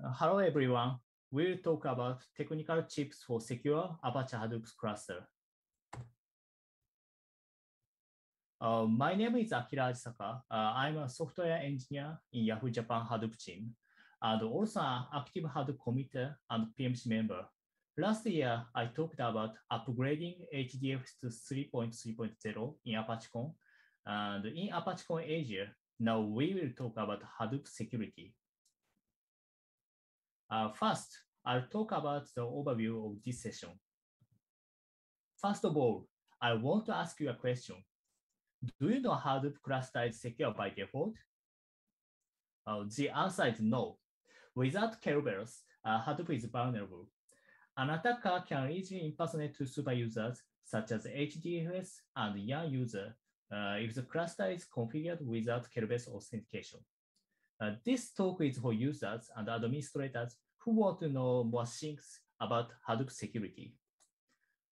Uh, hello, everyone. We'll talk about technical tips for secure Apache Hadoop cluster. Uh, my name is Akira Ajisaka. Uh, I'm a software engineer in Yahoo Japan Hadoop team, and also an active Hadoop committer and PMC member. Last year, I talked about upgrading HDFS to 3.3.0 in ApacheCon, and in ApacheCon Asia, now we will talk about Hadoop security. Uh, first, I'll talk about the overview of this session. First of all, I want to ask you a question. Do you know how Hadoop cluster is secure by default? Uh, the answer is no. Without Kerberos, uh, Hadoop is vulnerable. An attacker can easily impersonate two super users, such as HDFS and YARN user, uh, if the cluster is configured without Kerberos authentication. Uh, this talk is for users and administrators who want to know more things about Hadoop security.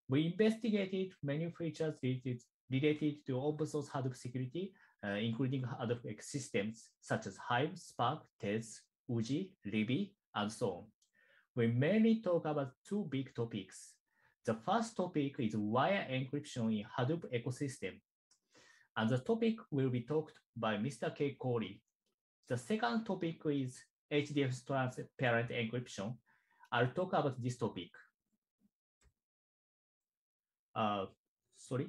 We investigated many features related, related to open source Hadoop security, uh, including Hadoop systems such as Hive, Spark, Tez, Oozie, Livy, and so on. We mainly talk about two big topics. The first topic is wire encryption in Hadoop ecosystem. And the topic will be talked by Mr. K. Kori, the second topic is HDFS transparent encryption. I'll talk about this topic. Uh, sorry.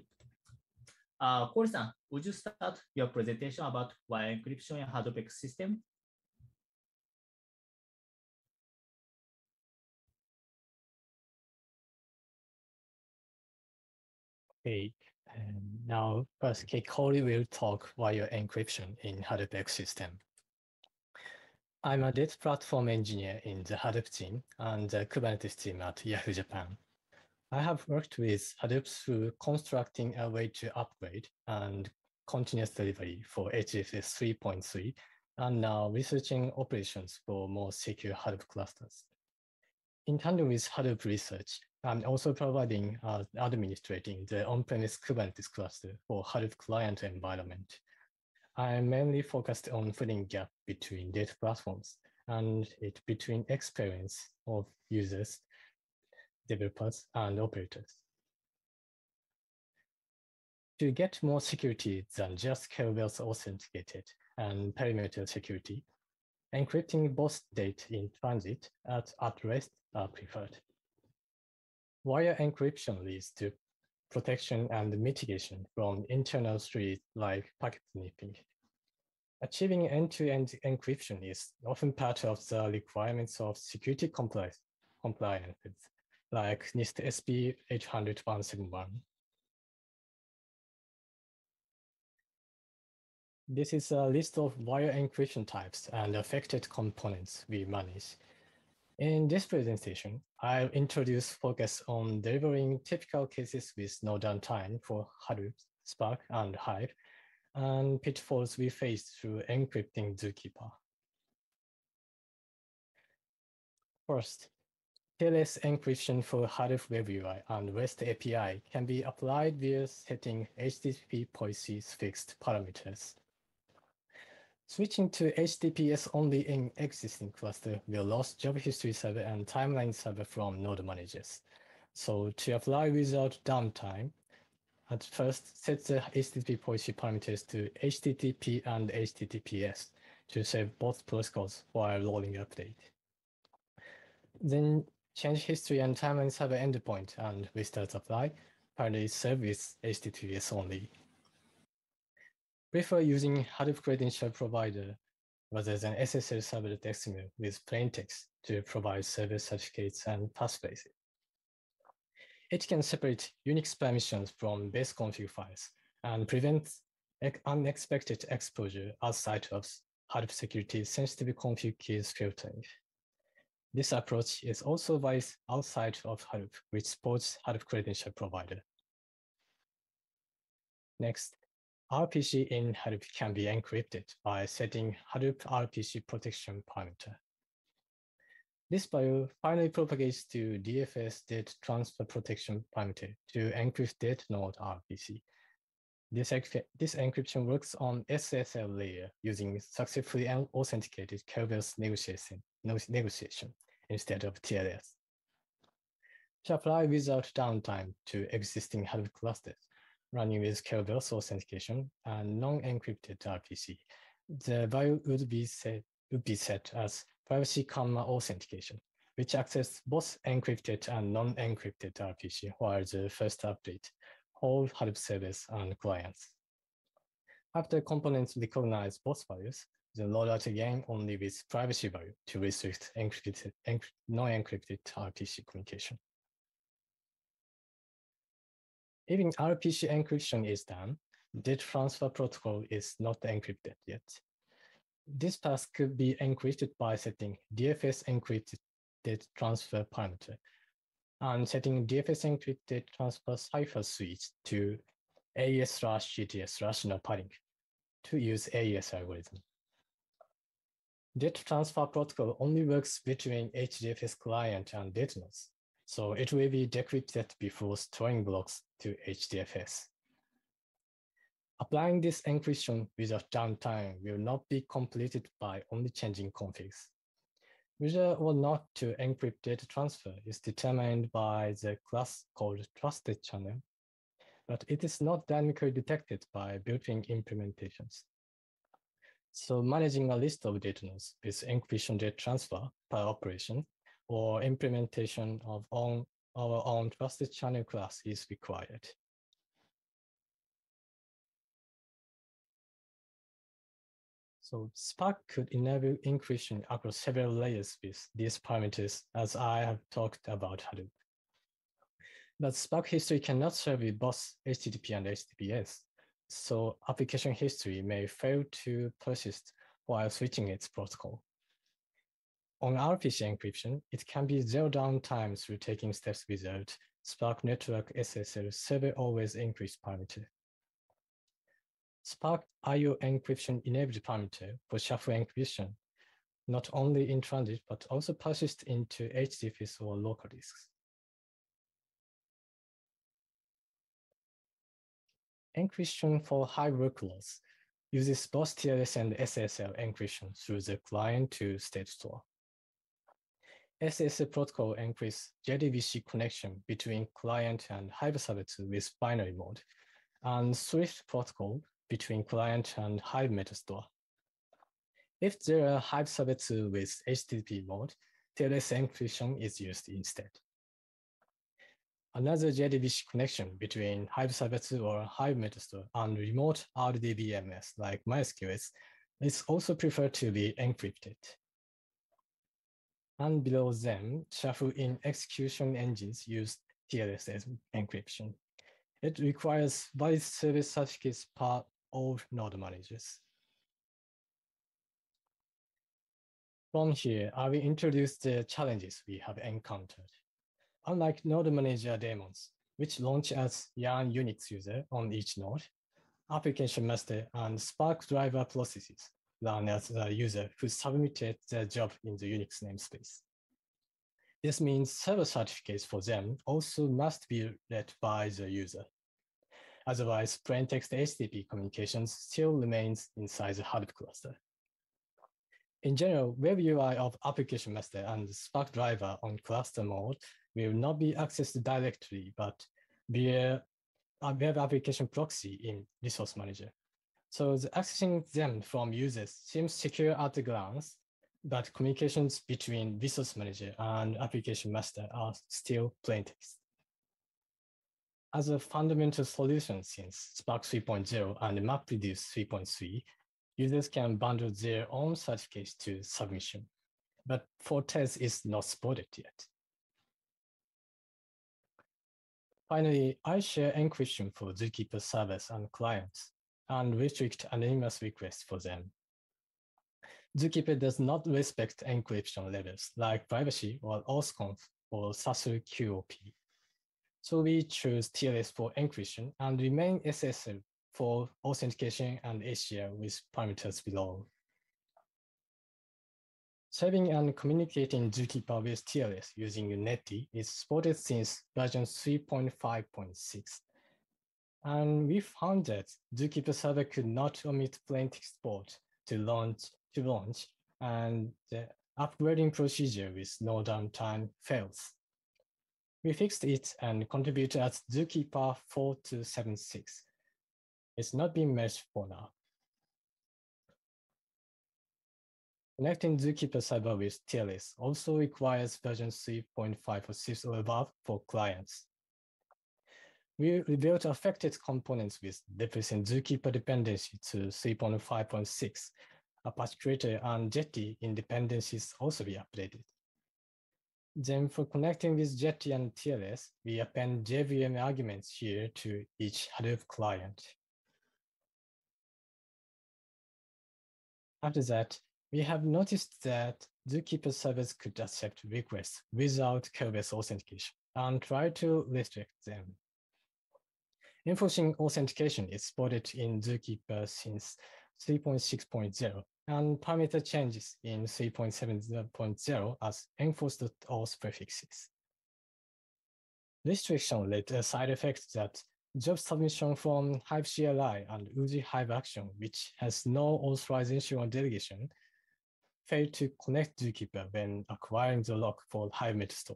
Uh, Kori-san, would you start your presentation about wire encryption in Hadoop system? Okay, and now first K. Kori will talk wire encryption in Hadoop system. I'm a data platform engineer in the Hadoop team and the Kubernetes team at Yahoo Japan. I have worked with Hadoop through constructing a way to upgrade and continuous delivery for HDFS 3.3 and now researching operations for more secure Hadoop clusters. In tandem with Hadoop research, I'm also providing uh, administrating the on-premise Kubernetes cluster for Hadoop client environment. I'm mainly focused on filling gap between data platforms and it between experience of users, developers, and operators. To get more security than just Kerberos authenticated and perimeter security, encrypting both data in transit at, at rest are preferred. Wire encryption leads to protection and mitigation from internal threats like packet sniffing. Achieving end-to-end -end encryption is often part of the requirements of security compliance, compliances, like NIST SP 800-171. This is a list of wire encryption types and affected components we manage. In this presentation, I'll introduce focus on delivering typical cases with no downtime for Hadoop, Spark, and Hive, and pitfalls we face through encrypting Zookeeper. First, TLS encryption for Hadoop Web UI and REST API can be applied via setting HTTP policies fixed parameters. Switching to HTTPS only in existing cluster will lose job history server and timeline server from node managers. So to apply without downtime, at first set the HTTP policy parameters to HTTP and HTTPS to save both protocols while rolling update. Then change history and timeline server endpoint and restart apply, finally service HTTPS only prefer using Hadoop credential provider rather than SSL servlet XML with plain text to provide service certificates and passphrases. It can separate Unix permissions from base config files and prevent unexpected exposure outside of Hadoop security sensitive config keys filtering. This approach is also valid outside of Hadoop, which supports Hadoop credential provider. Next, RPC in Hadoop can be encrypted by setting Hadoop RPC protection parameter. This bio finally propagates to DFS data transfer protection parameter to encrypt data node RPC. This, this encryption works on SASL layer using successfully authenticated Kerberos negotiation, negotiation instead of TLS. To apply without downtime to existing Hadoop clusters running with Kerberos authentication and non-encrypted RPC, the value would be set, would be set as privacy comma authentication, which access both encrypted and non-encrypted RPC while the first update all Hadoop servers and clients. After components recognize both values, the loadout again only with privacy value to restrict encrypted, non-encrypted RPC communication. Even RPC encryption is done, data transfer protocol is not encrypted yet. This path could be encrypted by setting DFS encrypted data transfer parameter and setting DFS encrypted transfer cipher switch to AES slash GTS slash no padding to use AES algorithm. Data transfer protocol only works between HDFS client and data nodes, so it will be decrypted before storing blocks to HDFS. Applying this encryption without downtime will not be completed by only changing configs. Whether or not to encrypt data transfer is determined by the class called trusted channel, but it is not dynamically detected by built-in implementations. So managing a list of data nodes with encryption data transfer per operation or implementation of own, our own trusted channel class is required. So Spark could enable encryption across several layers with these parameters, as I have talked about Hadoop. But Spark history cannot serve with both HTTP and HTTPS, so application history may fail to persist while switching its protocol. On RPC encryption, it can be zero downtime through taking steps without Spark Network SSL server always increase parameter. Spark IO encryption enabled parameter for shuffle encryption, not only in transit, but also persist into HDFS or local disks. Encryption for Hive workloads uses both TLS and SSL encryption through the client to state store. SSL protocol encrypts JDBC connection between client and Hive with binary mode, and Thrift protocol between client and Hive metastore. If there are Hive server 2 with HTTP mode, TLS encryption is used instead. Another JDBC connection between Hive server 2 or Hive metastore and remote RDBMS like MySQL is also preferred to be encrypted. And below them, shuffle-in execution engines use TLS encryption. It requires valid service certificates per all node managers. From here, I will introduce the challenges we have encountered. Unlike node manager daemons, which launch as Yarn Unix user on each node, application master and Spark driver processes run as uh, the user who submitted their job in the Unix namespace. This means server certificates for them also must be read by the user. Otherwise, plaintext HTTP communications still remains inside the Hadoop cluster. In general, web UI of application master and Spark driver on cluster mode will not be accessed directly, but via a web application proxy in resource manager. So the accessing them from users seems secure at a glance, but communications between resource manager and application master are still plaintext as a fundamental solution since Spark 3.0 and MapReduce 3.3, users can bundle their own certificates to submission, but Fortes is not supported yet. Finally, I share encryption for Zookeeper servers and clients and restrict anonymous requests for them. Zookeeper does not respect encryption levels like privacy or AuthConf or SASL QOP. So we choose TLS for encryption and remain SASL for authentication and HCI with parameters below. Serving and communicating Zookeeper with TLS using Netty is supported since version 3.5.6. And we found that Zookeeper server could not omit plain text port to launch, to launch and the upgrading procedure with no downtime fails. We fixed it and contributed as Zookeeper 4276. It's not being merged for now. Connecting Zookeeper server with TLS also requires version 3.5 or 6 or above for clients. We rebuilt affected components with replacing Zookeeper dependency to 3.5.6. Apache Curator and Jetty dependencies also be updated. Then for connecting with Jetty and TLS, we append JVM arguments here to each Hadoop client. After that, we have noticed that Zookeeper servers could accept requests without Kerberos authentication and try to restrict them. Enforcing authentication is supported in Zookeeper since 3.6.0 and parameter changes in 3.7.0 as enforced auth prefixes. Restriction led a side effect that job submission from Hive CLI and Oozie Hive action, which has no authorization or delegation, failed to connect Zookeeper when acquiring the lock for Hive Metastore.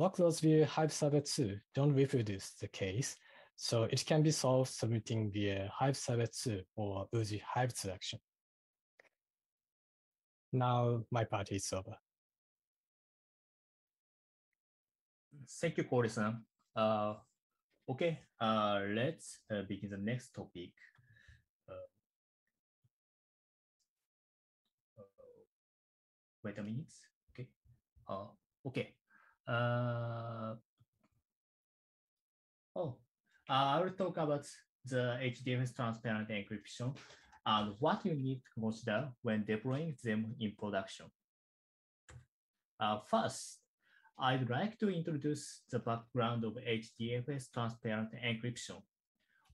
Workloads via Hive Server 2 don't reproduce the case, so it can be solved submitting via Hive Server 2 or Oozie Hive 2 action. Now my part is over. Thank you, Kori-san. Uh, okay, uh, let's uh, begin the next topic. wait a minute. Okay. Uh, okay. Uh, oh, uh, I will talk about the HDFS transparent encryption and what you need to consider when deploying them in production. Uh, first, I'd like to introduce the background of HDFS transparent encryption.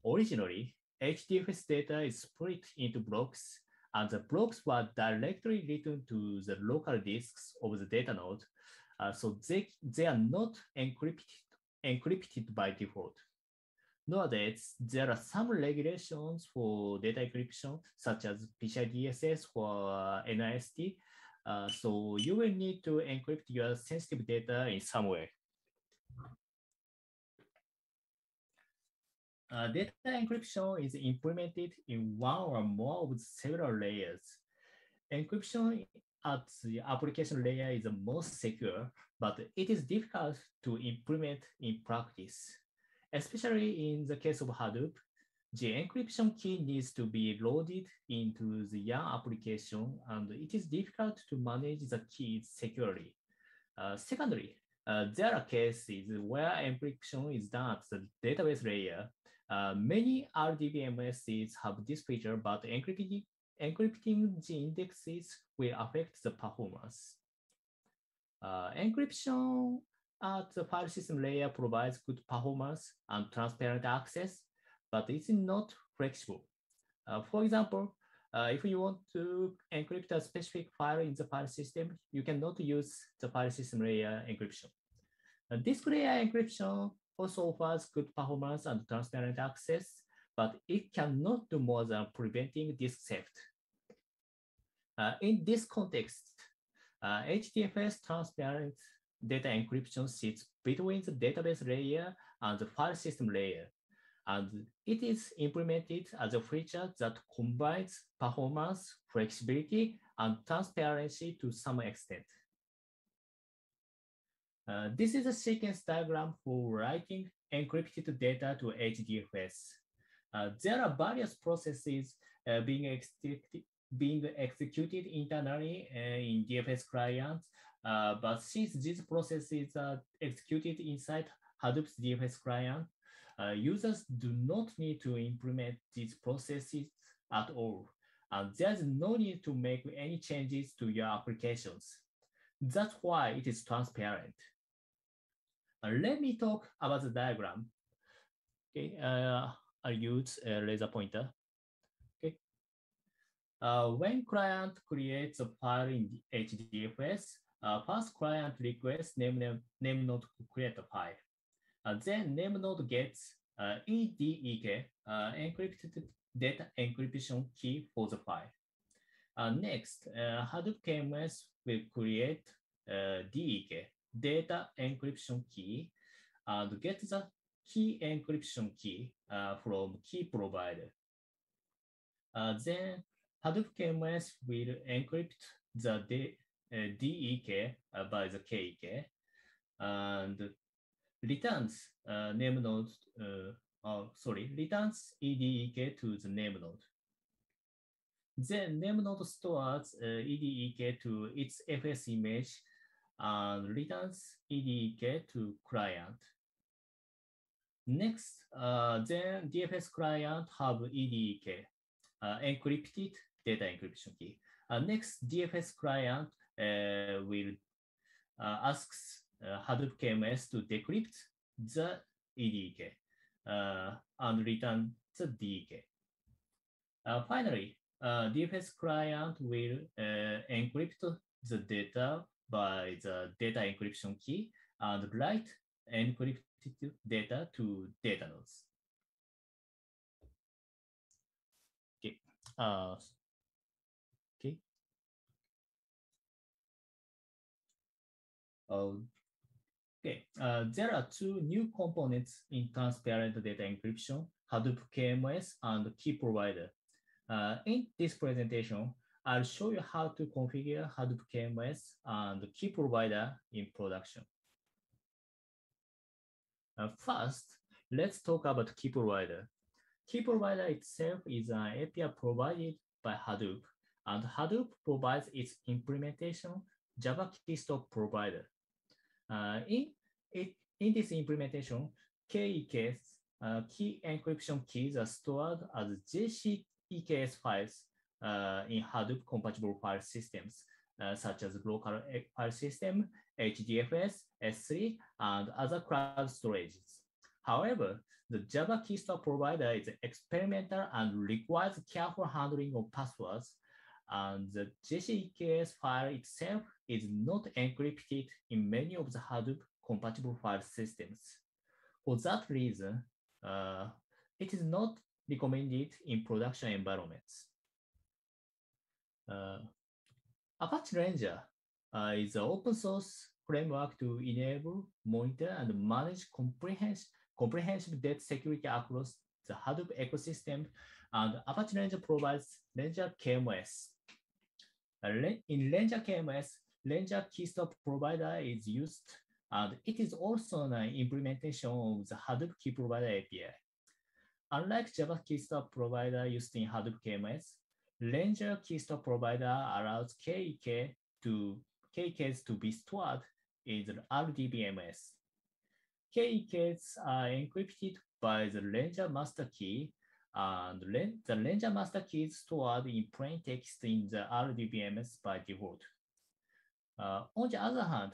Originally, HDFS data is split into blocks and the blocks were directly written to the local disks of the data node. Uh, so they, they are not encrypted, encrypted by default. Nowadays, there are some regulations for data encryption, such as PCI DSS or NIST. Uh, so you will need to encrypt your sensitive data in some way. Uh, data encryption is implemented in one or more of several layers. Encryption at the application layer is the most secure, but it is difficult to implement in practice. Especially in the case of Hadoop, the encryption key needs to be loaded into the Yarn application, and it is difficult to manage the keys securely. Uh, secondly, uh, there are cases where encryption is done at the database layer, uh, many RDBMSs have this feature, but encrypting, encrypting the indexes will affect the performance. Uh, encryption at the file system layer provides good performance and transparent access, but it's not flexible. Uh, for example, uh, if you want to encrypt a specific file in the file system, you cannot use the file system layer encryption. Uh, disk layer encryption also offers good performance and transparent access, but it cannot do more than preventing disk theft. Uh, in this context, uh, HDFS transparent data encryption sits between the database layer and the file system layer, and it is implemented as a feature that combines performance, flexibility, and transparency to some extent. Uh, this is a sequence diagram for writing encrypted data to HDFS. Uh, there are various processes uh, being, executed, being executed internally uh, in DFS clients, uh, but since these processes are executed inside Hadoop's DFS client, users do not need to implement these processes at all. And there's no need to make any changes to your applications. That's why it is transparent. Uh, let me talk about the diagram. Okay, uh, I use a laser pointer. Okay. Uh, when client creates a file in HDFS, uh, first client requests name, name, name node to create a file. Uh, then name node gets uh, EDEK, uh, encrypted data encryption key for the file. Uh, next, uh, Hadoop KMS will create uh, DEK, data encryption key, and get the key encryption key uh, from key provider. Uh, then Hadoop KMS will encrypt the uh, DEK uh, by the KEK and returns uh, name node, uh, oh, sorry, returns EDEK to the name node. Then name node stores EDEK to its FS image and returns EDEK to client. Next, uh, then DFS client have EDEK, uh, encrypted data encryption key. Uh, next, DFS client will uh, asks uh, Hadoop KMS to decrypt the EDK and return the DK. finally, DFS client will encrypt the data by the data encryption key and write encrypted data to data nodes. Okay. Uh, okay. Uh, there are two new components in transparent data encryption, Hadoop KMS and key provider. Uh, in this presentation, I'll show you how to configure Hadoop KMS and key provider in production. Uh, first, let's talk about key provider. Key provider itself is an API provided by Hadoop, and Hadoop provides its implementation Java keystore provider. Uh, in, it, in this implementation, KEKs, uh, key encryption keys are stored as JCEKS files uh, in Hadoop compatible file systems, uh, such as local file system, HDFS, S3, and other cloud storages. However, the Java keystore provider is experimental and requires careful handling of passwords, and the JCEKS file itself is not encrypted in many of the Hadoop compatible file systems. For that reason, uh, it is not recommended in production environments. Uh, Apache Ranger uh, is an open source framework to enable, monitor, and manage comprehensive, comprehensive data security across the Hadoop ecosystem, and Apache Ranger provides Ranger KMS. Uh, in Ranger KMS, Ranger keystore provider is used, and it is also an implementation of the Hadoop key provider API. Unlike Java keystore provider used in Hadoop KMS, Ranger keystore provider allows KEK to KEKs to be stored in the RDBMS. KEKs are encrypted by the Ranger master key, and the Ranger master key is stored in plain text in the RDBMS by default. Uh, on the other hand,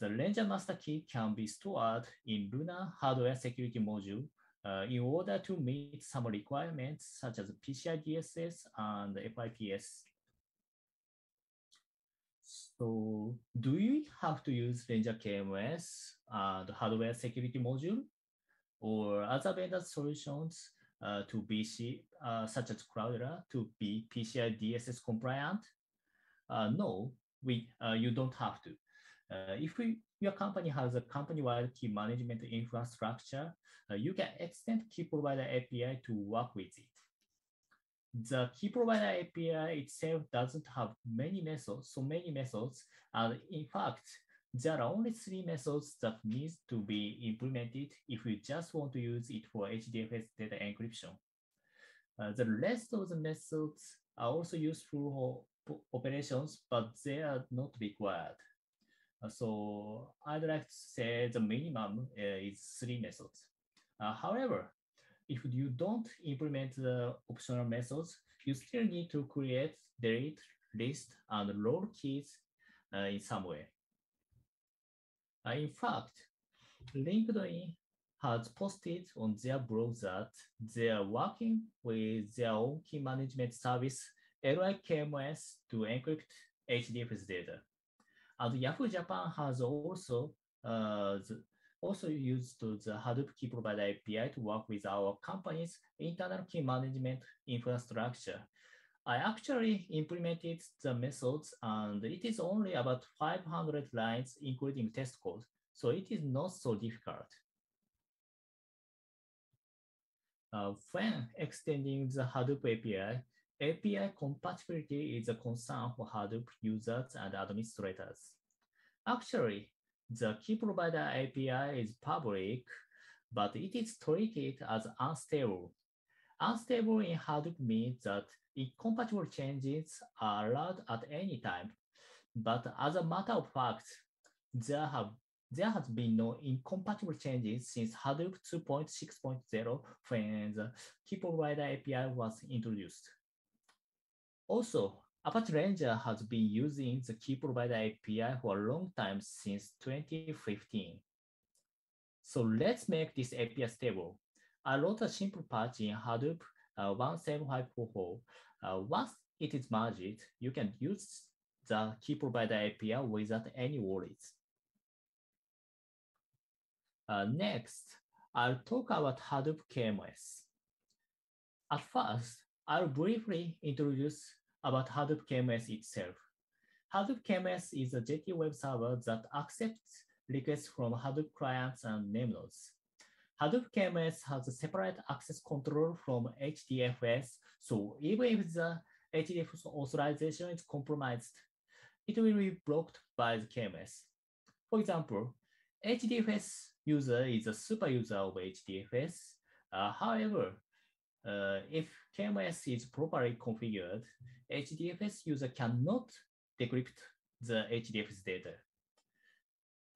the Ranger master key can be stored in Luna hardware security module uh, in order to meet some requirements such as PCI DSS and FIPS. So do you have to use Ranger KMS and hardware security module or other vendor solutions uh, to BC, uh, such as Cloudera, to be PCI DSS compliant? Uh, no, we, uh, you don't have to. Uh, if we, your company has a company-wide key management infrastructure, uh, you can extend key provider API to work with it. The key provider API itself doesn't have many methods, so many methods, and in fact, there are only three methods that need to be implemented if you just want to use it for HDFS data encryption. Uh, the rest of the methods are also useful for operations, but they are not required. Uh, so I'd like to say the minimum uh, is three methods. Uh, however, if you don't implement the optional methods, you still need to create, delete, list, and roll keys uh, in some way. In fact, LinkedIn has posted on their blog that they are working with their own key management service, LIKMS, to encrypt HDFS data. And Yahoo Japan has also uh, also used the Hadoop key provider API to work with our company's internal key management infrastructure. I actually implemented the methods and it is only about 500 lines, including test code. So it is not so difficult. Uh, when extending the Hadoop API, API compatibility is a concern for Hadoop users and administrators. Actually, the key provider API is public, but it is treated as unstable. Unstable in Hadoop means that incompatible changes are allowed at any time. But as a matter of fact, there have there has been no incompatible changes since Hadoop 2.6.0 when the key provider API was introduced. Also, Apache Ranger has been using the key provider API for a long time since 2015. So let's make this API stable. I wrote a simple patch in Hadoop uh, 17544. Uh, once it is merged, you can use the key provider API without any worries. Uh, next, I'll talk about Hadoop KMS. At first, I'll briefly introduce about Hadoop KMS itself. Hadoop KMS is a Jetty web server that accepts requests from Hadoop clients and name nodes. Hadoop KMS has a separate access control from HDFS, so even if the HDFS authorization is compromised, it will be blocked by the KMS. For example, HDFS user is a super user of HDFS. Uh, however, uh, if KMS is properly configured, HDFS user cannot decrypt the HDFS data.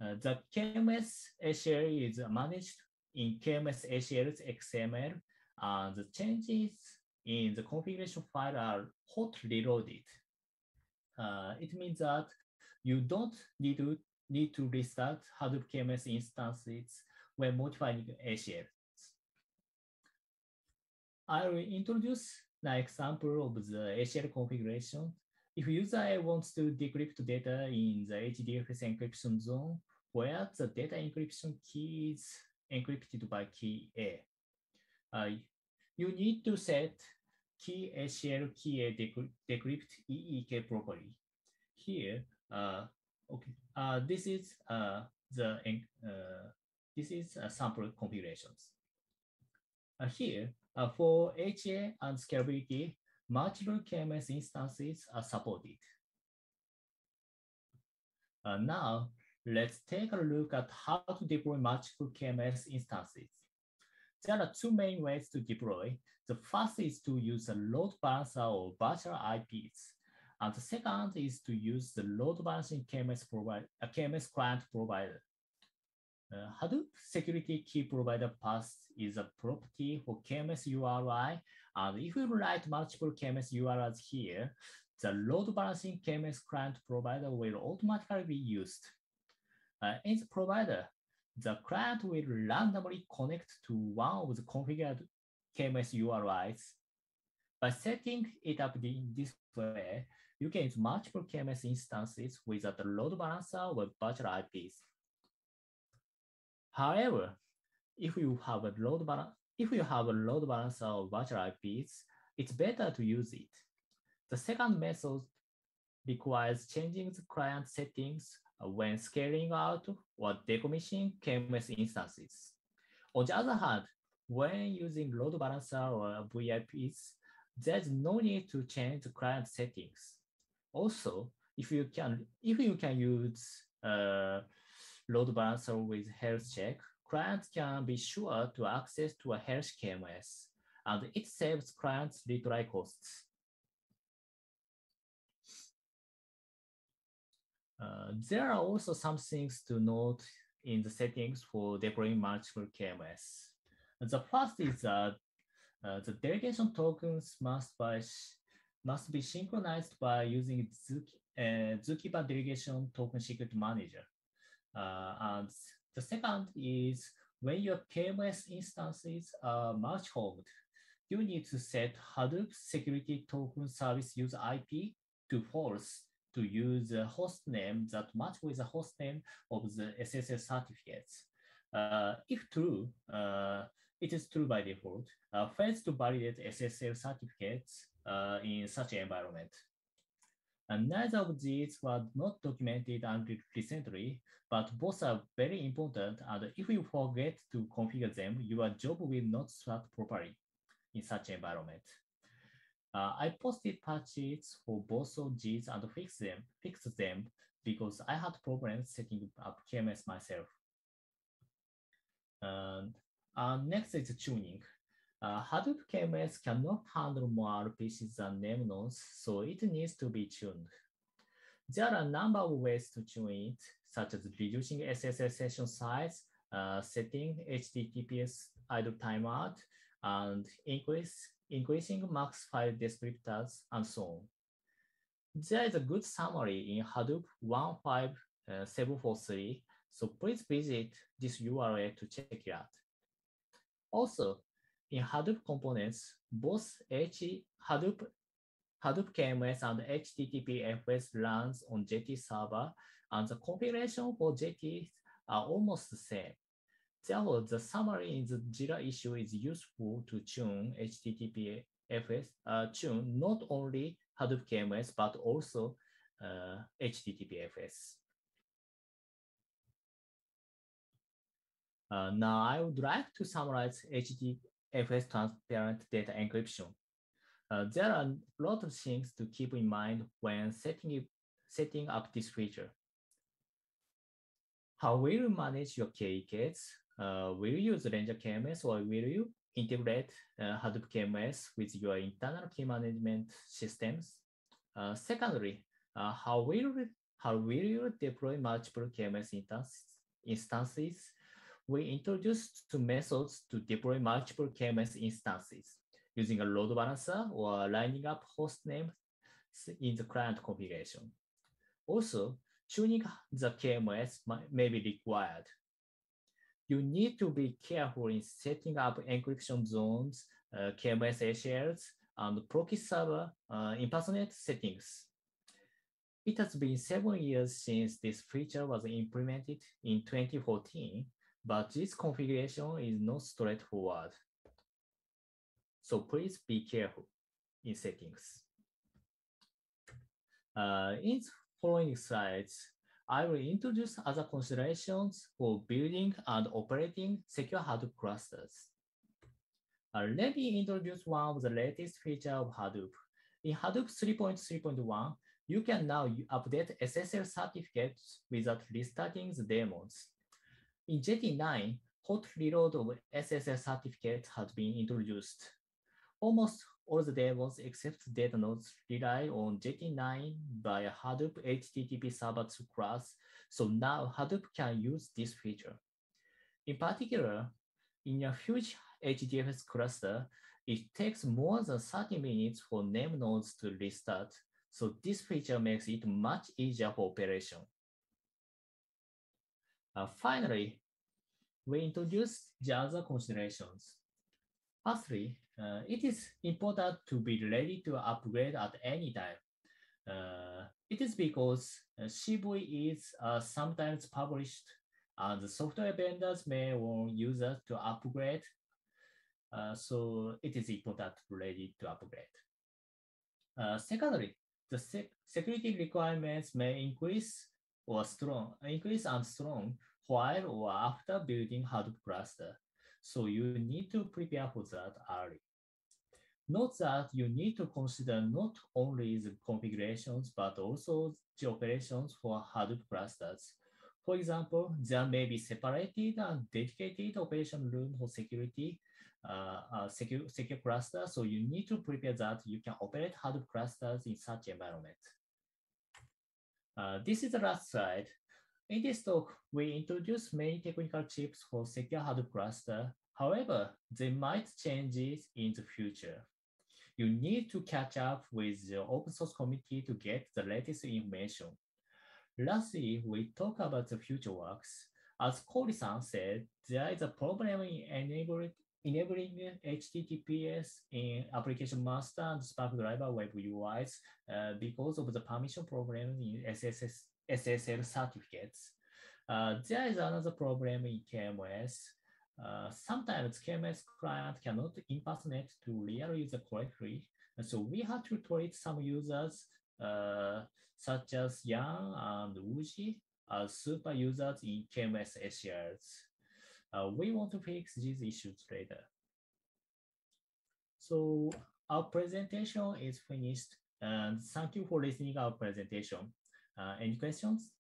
Uh, the KMS ACL is managed in KMS ACL's XML, and the changes in the configuration file are hot reloaded. Uh, it means that you don't need to need to restart Hadoop KMS instances when modifying ACLs. I will introduce an example of the ACL configuration. If user wants to decrypt data in the HDFS encryption zone, where the data encryption key is encrypted by key A, uh, you need to set key ACL key A decrypt EEK properly. Here, uh, Okay, uh, this is uh, the uh, this is uh, sample configurations. Uh, here, uh, for HA and scalability, multiple KMS instances are supported. Uh, now, let's take a look at how to deploy multiple KMS instances. There are two main ways to deploy. The first is to use a load balancer or virtual IPs. And the second is to use the load balancing KMS, provide, uh, KMS client provider. Uh, Hadoop security key provider path is a property for KMS URI. And if you write multiple KMS URIs here, the load balancing KMS client provider will automatically be used. Uh, the provider, the client will randomly connect to one of the configured KMS URIs. By setting it up in this way, you can use multiple KMS instances without a load balancer or virtual IPs. However, if you have a load balance, if you have a load balancer or virtual IPs, it's better to use it. The second method requires changing the client settings Uh, when scaling out or decommissioning KMS instances. On the other hand, when using load balancer or VIPs, there's no need to change client settings. Also, if you can, if you can use a load balancer with health check, clients can be sure to access to a health KMS, and it saves clients retry costs. Uh, there are also some things to note in the settings for deploying multiple KMS. The first is that uh, the delegation tokens must by must be synchronized by using Zuki, uh, Zookeeper Delegation Token Secret Manager. Uh, and the second is when your KMS instances are multi-homed, you need to set Hadoop Security Token Service User IP to false to use a host name that match with the host name of the SSL certificates. Uh, if true, uh, it is true by default. Uh, fails to validate SSL certificates uh, in such environment. And neither of these were not documented until recently, but both are very important. And if you forget to configure them, your job will not start properly in such environment. Uh, I posted patches for both of these and fixed them, fixed them because I had problems setting up KMS myself. And uh, next is tuning. Uh, Hadoop KMS cannot handle more RPCs than name nodes, so it needs to be tuned. There are a number of ways to tune it, such as reducing SSL session size, uh, setting HTTPS idle timeout, and increase, increasing max file descriptors, and so on. There is a good summary in Hadoop 15743, uh, so please visit this URL to check it out. Also, in Hadoop components, both H Hadoop, Hadoop KMS and HTTPFS runs on Jetty server, and the configuration for Jetty are almost the same. Therefore, the summary in the Jira issue is useful to tune HTTPFS, uh, tune not only Hadoop KMS, but also uh, HTTPFS. Uh, now, I would like to summarize HTTPS transparent data encryption. Uh, there are a lot of things to keep in mind when setting, it, setting up this feature. How will you manage your KEKs? Uh, will you use Ranger KMS or will you integrate uh, Hadoop KMS with your internal key management systems? Uh, secondly, how, will, how will you deploy multiple KMS instance, instances we introduced two methods to deploy multiple KMS instances using a load balancer or lining up host names in the client configuration. Also, tuning the KMS may be required. You need to be careful in setting up encryption zones, uh, KMS ACLs, and proxy server uh, impersonate settings. It has been seven years since this feature was implemented in 2014, but this configuration is not straightforward. So please be careful in settings. Uh, in following slides, I will introduce other considerations for building and operating secure Hadoop clusters. Uh, let me introduce one of the latest features of Hadoop. In Hadoop 3.3.1, you can now update SSL certificates without restarting the daemons. In Jetty 9, hot reload of SSL certificates has been introduced. Almost all the daemons except data nodes rely on Jetty 9 by Hadoop HTTP server 2 class, so now Hadoop can use this feature. In particular, in a huge HDFS cluster, it takes more than 30 minutes for name nodes to restart, so this feature makes it much easier for operation. Uh, finally, we introduce the other considerations. Firstly, uh, it is important to be ready to upgrade at any time. Uh, it is because uh, is uh, sometimes published and the software vendors may want users to upgrade. Uh, so it is important to be ready to upgrade. Uh, secondly, the sec security requirements may increase or strong, increase and strong while or after building Hadoop cluster. So you need to prepare for that early. Note that you need to consider not only the configurations, but also the operations for Hadoop clusters. For example, there may be separated and dedicated operation room for security, uh, uh, secure, secure cluster. So you need to prepare that you can operate Hadoop clusters in such environment. Uh, this is the last slide. In this talk, we introduce many technical tips for secure Hadoop cluster. However, they might change in the future. You need to catch up with the open source community to get the latest information. Lastly, we talk about the future works. As Kori-san said, there is a problem in enabling, enabling HTTPS in application master and Spark driver web UIs uh, because of the permission problem in SSS, SSL certificates. Uh, there is another problem in KMS. Uh, sometimes KMS client cannot impersonate to real user correctly. And so we had to treat some users uh, such as YARN and Oozie as super users in KMS ACLs. Uh, we want to fix these issues later. So our presentation is finished and thank you for listening our presentation. Uh, any questions?